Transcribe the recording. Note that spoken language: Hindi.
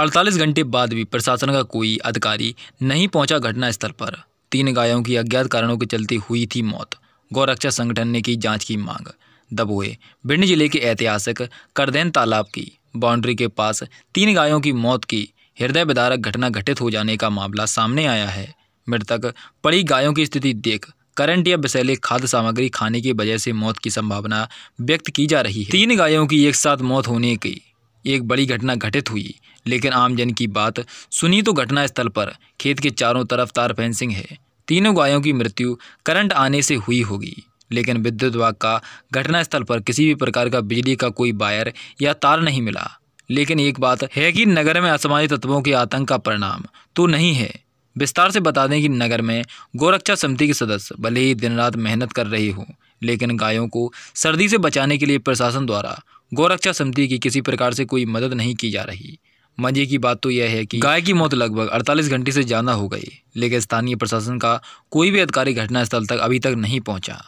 अड़तालीस घंटे बाद भी प्रशासन का कोई अधिकारी नहीं पहुँचा घटनास्थल पर। तीन गायों की अज्ञात कारणों के चलते हुई थी मौत। गौरक्षा संगठन ने की जाँच की मांग। दबोए भिंड ज़िले के ऐतिहासिक करदैन तालाब की बाउंड्री के पास तीन गायों की मौत की हृदय विदारक घटना घटित हो जाने का मामला सामने आया है। मृतक पड़ी गायों की स्थिति देख करंट या विषैले खाद्य सामग्री खाने की वजह से मौत की संभावना व्यक्त की जा रही है। तीन गायों की एक साथ मौत होने की एक बड़ी घटना घटित हुई। लेकिन आमजन की बात सुनी तो घटना स्थल पर खेत के चारों तरफ़ तार फेंसिंग है। तीनों गायों की मृत्यु करंट आने से हुई होगी। लेकिन विद्युत विभाग का घटनास्थल पर किसी भी प्रकार का बिजली का कोई वायर या तार नहीं मिला। लेकिन एक बात है कि नगर में असामाजिक तत्वों के आतंक का परिणाम तो नहीं है। विस्तार से बता दें कि नगर में गोरक्षा समिति के सदस्य भले ही दिन रात मेहनत कर रहे हों, लेकिन गायों को सर्दी से बचाने के लिए प्रशासन द्वारा गोरक्षा समिति की किसी प्रकार से कोई मदद नहीं की जा रही। मज़े की बात तो यह है कि गाय की मौत लगभग 48 घंटे से ज़्यादा हो गई, लेकिन स्थानीय प्रशासन का कोई भी अधिकारी घटनास्थल तक अभी तक नहीं पहुँचा।